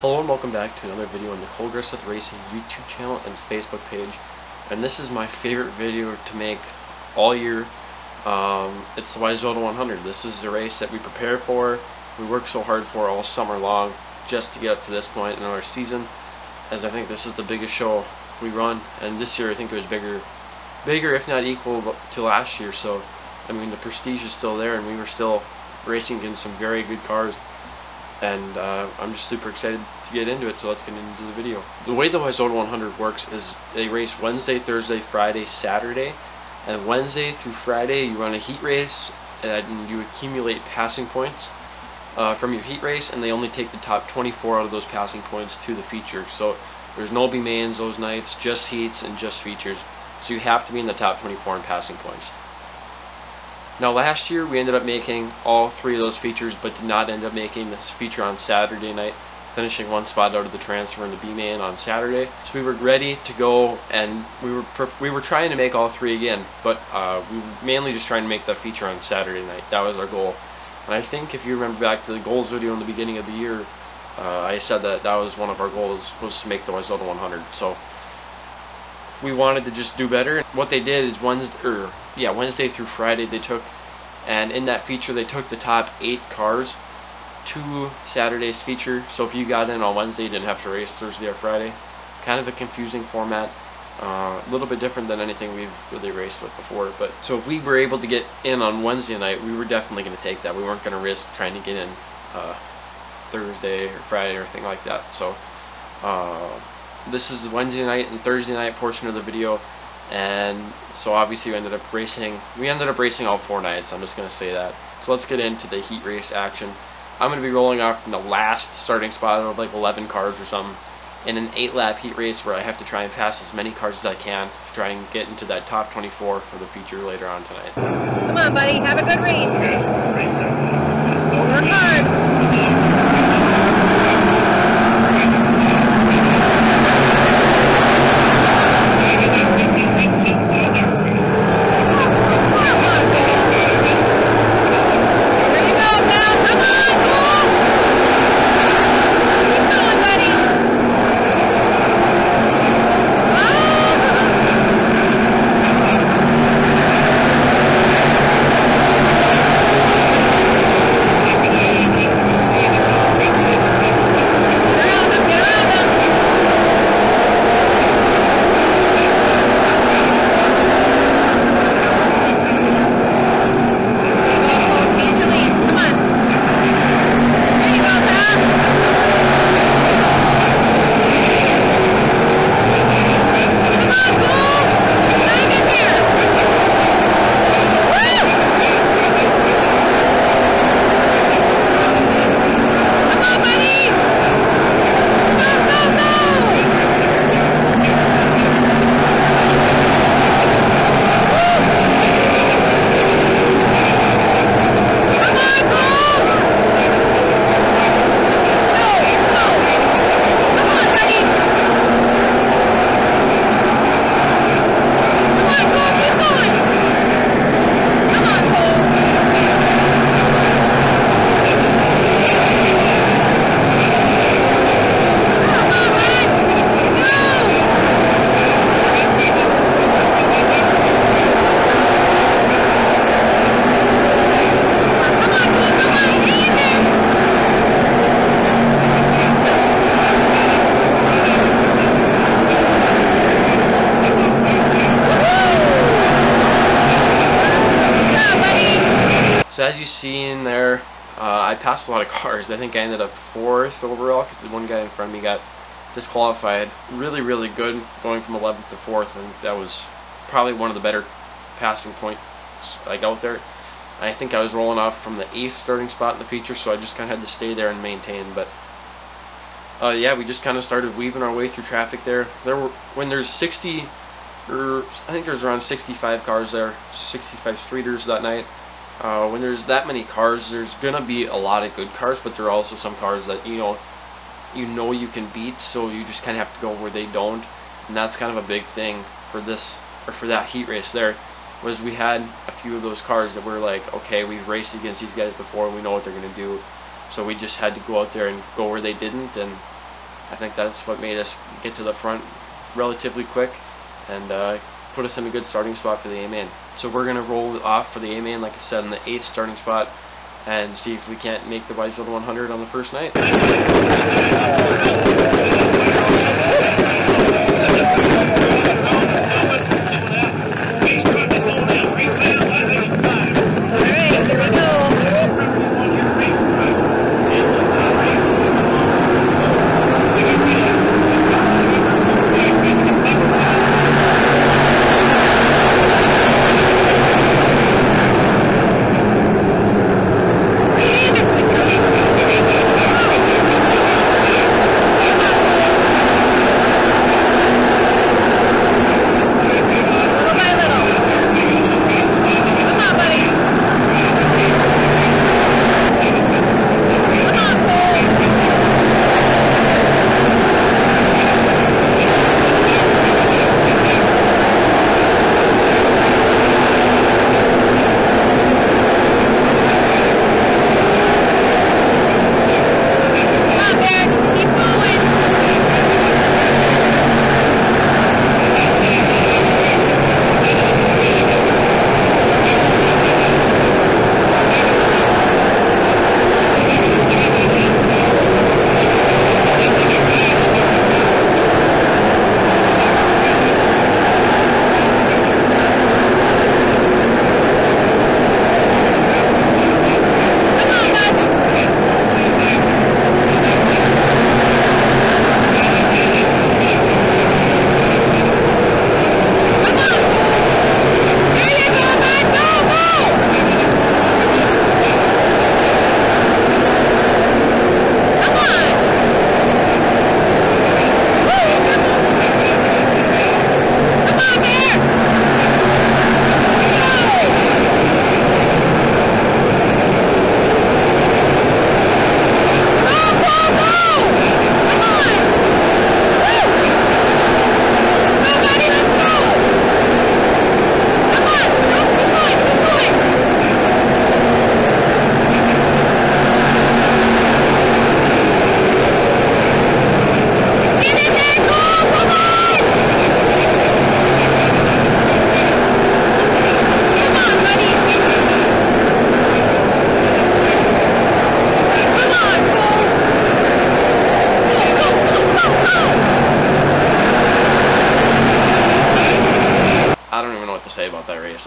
Hello and welcome back to another video on the Cole Greseth Racing YouTube channel and Facebook page. And this is my favorite video to make all year. Um, it's the WISSOTA 100. This is the race that we prepare for, we work so hard for all summer long just to get up to this point in our season. As I think this is the biggest show we run, and this year I think it was bigger, bigger if not equal to last year. So, I mean the prestige is still there, and we were still racing against some very good cars and uh, I'm just super excited to get into it so let's get into the video. The way the WISSOTA 100 works is they race Wednesday, Thursday, Friday, Saturday and Wednesday through Friday you run a heat race and you accumulate passing points uh, from your heat race and they only take the top 24 out of those passing points to the feature so there's no B mains those nights just heats and just features so you have to be in the top 24 in passing points. Now last year we ended up making all three of those features but did not end up making this feature on Saturday night finishing one spot out of the transfer in the B-Main on Saturday. So we were ready to go and we were we were trying to make all three again but uh, we were mainly just trying to make that feature on Saturday night. That was our goal. And I think if you remember back to the goals video in the beginning of the year uh, I said that that was one of our goals was to make the WISSOTA 100. So we wanted to just do better. What they did is Wednesday, or yeah, Wednesday through Friday they took, and in that feature they took the top eight cars to Saturday's feature. So if you got in on Wednesday, you didn't have to race Thursday or Friday. Kind of a confusing format. Uh, a little bit different than anything we've really raced with before. But so if we were able to get in on Wednesday night, we were definitely going to take that. We weren't going to risk trying to get in uh, Thursday or Friday or anything like that. So. Uh, this is the Wednesday night and Thursday night portion of the video and so obviously we ended up racing we ended up racing all four nights I'm just gonna say that so let's get into the heat race action I'm gonna be rolling off from the last starting spot of like 11 cars or something in an 8 lap heat race where I have to try and pass as many cars as I can to try and get into that top 24 for the feature later on tonight. Come on buddy, have a good race. Work hard. As you see in there, uh, I passed a lot of cars. I think I ended up fourth overall because the one guy in front of me got disqualified. Really, really good going from 11th to 4th, and that was probably one of the better passing points like out there. I think I was rolling off from the 8th starting spot in the feature, so I just kind of had to stay there and maintain. But uh, yeah, we just kind of started weaving our way through traffic there. There were when there's 60, or I think there's around 65 cars there, 65 streeters that night. Uh, when there's that many cars, there's gonna be a lot of good cars, but there are also some cars that you know, you know you can beat, so you just kind of have to go where they don't, and that's kind of a big thing for this or for that heat race there. Was we had a few of those cars that were like, okay, we've raced against these guys before, and we know what they're gonna do, so we just had to go out there and go where they didn't, and I think that's what made us get to the front relatively quick and uh, put us in a good starting spot for the A-main. So we're going to roll off for the A-main, like I said, in the 8th starting spot and see if we can't make the Wise 100 on the first night.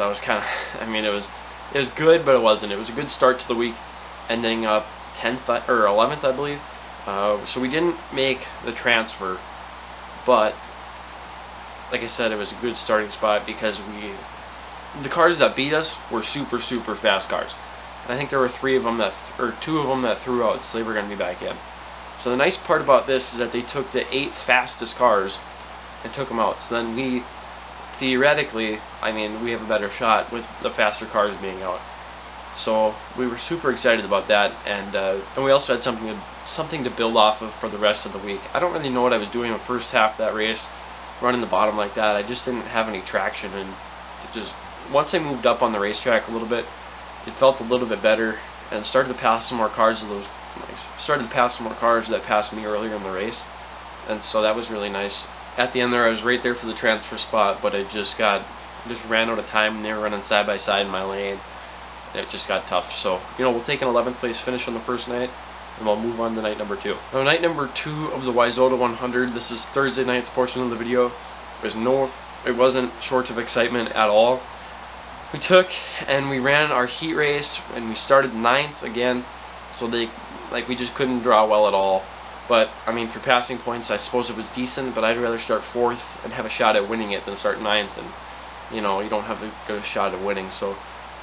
I was kind of, I mean, it was, it was good, but it wasn't. It was a good start to the week, ending up 10th or 11th, I believe. Uh, so we didn't make the transfer, but like I said, it was a good starting spot because we, the cars that beat us were super, super fast cars. And I think there were three of them that, or two of them that threw out, so they were going to be back in. So the nice part about this is that they took the eight fastest cars and took them out. So then we theoretically, I mean, we have a better shot with the faster cars being out. So we were super excited about that, and uh, and we also had something to, something to build off of for the rest of the week. I don't really know what I was doing the first half of that race, running the bottom like that. I just didn't have any traction, and it just once I moved up on the racetrack a little bit, it felt a little bit better, and started to pass some more cars of those. Started to pass some more cars that passed me earlier in the race, and so that was really nice at the end there, I was right there for the transfer spot, but it just got, just ran out of time and they were running side by side in my lane. It just got tough. So, you know, we'll take an 11th place finish on the first night and we'll move on to night number two. Now, night number two of the WISSOTA 100, this is Thursday night's portion of the video. There's no, it wasn't short of excitement at all. We took and we ran our heat race and we started ninth again. So they, like, we just couldn't draw well at all. But, I mean, for passing points, I suppose it was decent, but I'd rather start fourth and have a shot at winning it than start ninth. And, you know, you don't have a good shot at winning. So,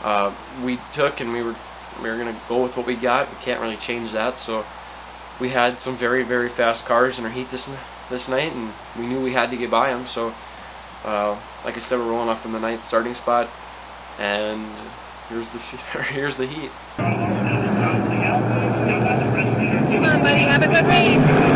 uh, we took and we were, we were going to go with what we got. We can't really change that. So, we had some very, very fast cars in our heat this, this night, and we knew we had to get by them. So, uh, like I said, we're rolling off from the ninth starting spot. And here's the, here's the heat. Have a good race.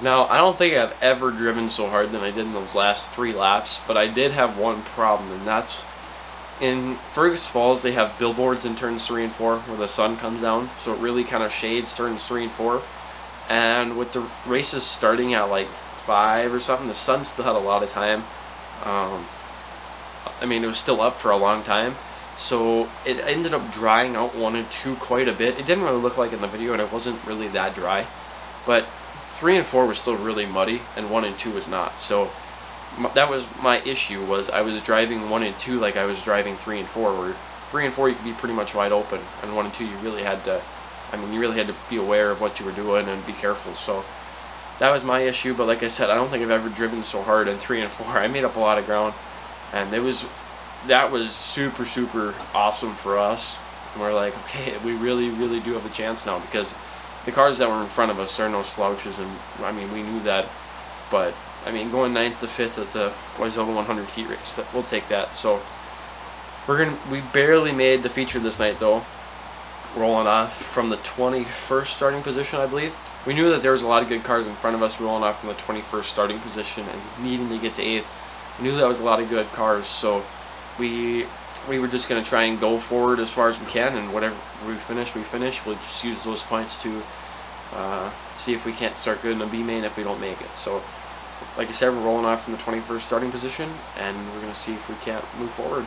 Now, I don't think I've ever driven so hard than I did in those last three laps, but I did have one problem, and that's in Fergus Falls, they have billboards in turns 3 and 4 where the sun comes down, so it really kind of shades turns 3 and 4. And with the races starting at like 5 or something, the sun still had a lot of time. Um, I mean, it was still up for a long time. So it ended up drying out 1 and 2 quite a bit. It didn't really look like in the video, and it wasn't really that dry. But 3 and 4 was still really muddy, and 1 and 2 was not. So that was my issue was I was driving one and two like I was driving three and four. Where three and four you could be pretty much wide open, and one and two you really had to. I mean, you really had to be aware of what you were doing and be careful. So that was my issue. But like I said, I don't think I've ever driven so hard in three and four. I made up a lot of ground, and it was that was super super awesome for us. And we're like, okay, we really really do have a chance now because the cars that were in front of us are no slouches, and I mean we knew that, but I mean, going ninth to fifth at the WISSOTA 100 heat race, that we'll take that. So we're gonna we barely made the feature this night though, rolling off from the 21st starting position, I believe. We knew that there was a lot of good cars in front of us rolling off from the 21st starting position and needing to get to eighth. We knew that was a lot of good cars, so we we were just gonna try and go forward as far as we can, and whatever we finish, we finish. We'll just use those points to uh, see if we can't start good in a B main if we don't make it. So like I said, we're rolling off from the 21st starting position, and we're going to see if we can't move forward.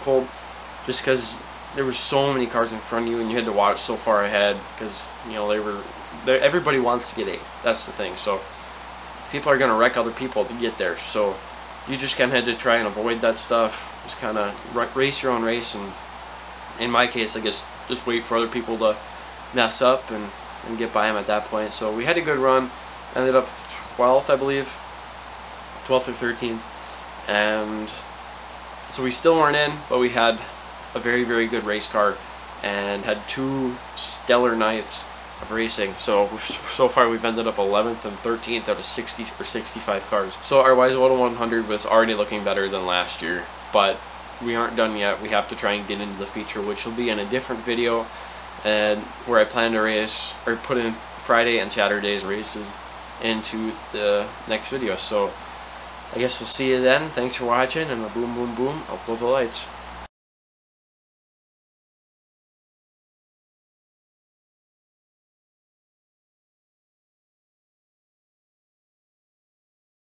Difficult just because there were so many cars in front of you, and you had to watch so far ahead because you know they were everybody wants to get eight. That's the thing. So people are gonna wreck other people to get there. So you just kind of had to try and avoid that stuff. Just kind of race your own race, and in my case, I guess just wait for other people to mess up and and get by them at that point. So we had a good run. ended up 12th, I believe, 12th or 13th, and so we still weren't in, but we had a very very good race car and had two stellar nights of racing. So so far we've ended up 11th and 13th out of 60 or 65 cars. So our WISSOTA 100 was already looking better than last year, but we aren't done yet. We have to try and get into the feature, which will be in a different video, and where I plan to race or put in Friday and Saturday's races into the next video. So I guess we'll see you then. Thanks for watching, and boom, boom, boom. I'll blow the lights.